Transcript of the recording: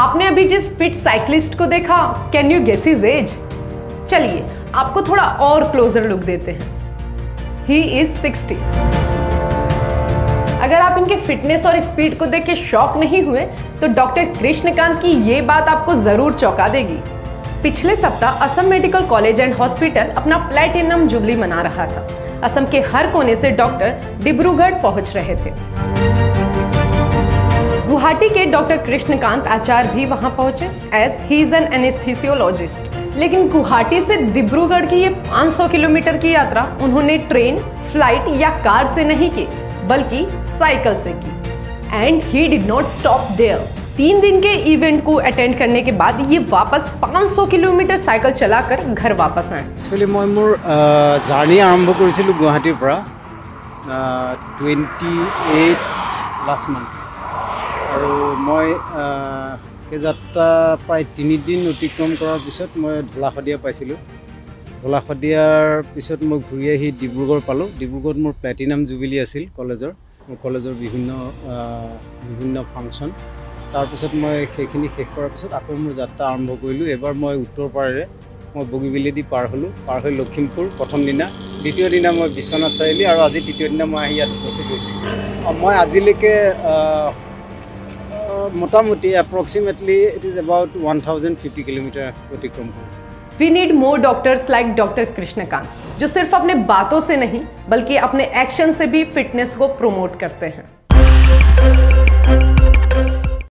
अभी जिस fit cyclist को देखा can you guess his age चलिए, आपको थोड़ा और क्लोजर लुक देते हैं। ही इज़ 60 अगर आप इनके फिटनेस और स्पीड को देख के शॉक नहीं हुए तो डॉक्टर कृष्णकांत की ये बात आपको ज़रूर चौंका देगी। पिछले सप्ताह Assam medical college and hospital अपना प्लेटिनम जुबली मना रहा था। असम के हर कोने से डॉक्टर डिब्रूगढ़ पहुँच रहे थे। पार्टी के डॉक्टर कृष्णकांत आचार्य भी वहाँ पहुँचे as he is an anesthesiologist लेकिन गुवाहाटी से डिब्रूगढ़ की ये 500 किलोमीटर की यात्रा उन्होंने ट्रेन, फ़्लाइट या कार से नहीं की, बल्कि साइकिल से की। And he did not stop there तीन दिन के इवेंट को अटेंड करने के बाद ये वापस 500 किलोमीटर साइकिल चलाकर घर वापस आए। एक्चुअली मैं मोर जार्नी आरंभ गुवाहाटीर 28 लास्ट मंथ আৰু মই সেই যাত্ৰা প্ৰায় তিনিদিন অতিক্ৰম কৰাৰ পিছত মই ঢলা পাইছিলোঁ। ঢলা শদিয়াৰ পিছত মই ঘূৰি আহি ডিব্ৰুগড় পালোঁ। ডিব্ৰুগড়ত মোৰ প্লেটিনাম জুবিলি আছিল কলেজৰ। মোৰ কলেজৰ বিভিন্ন বিভিন্ন ফাংচন। তাৰপিছত মই সেইখিনি শেষ কৰাৰ পিছত আকৌ মোৰ যাত্ৰা আৰম্ভ কৰিলোঁ। এইবাৰ মই উত্তৰ পাৰেৰে মই বগীবিলেদি পাৰ হ'লোঁ। পাৰ হৈ লখিমপুৰ প্ৰথম দিনা। দ্বিতীয় দিনা মই বিশ্বনাথ চাৰিআলি আৰু আজি তৃতীয় দিনা মই আহি ইয়াত উপস্থিত হৈছোঁ। মই আজিলৈকে মোটামুটি approximately it is about 1050 kilometre অতিক্রম করে we need more doctors like doctor Krishnakant जो सिर्फ़ अपने बातों से नहीं, बल्कि अपने एक्शन से भी फिटनेस को प्रमोट करते हैं।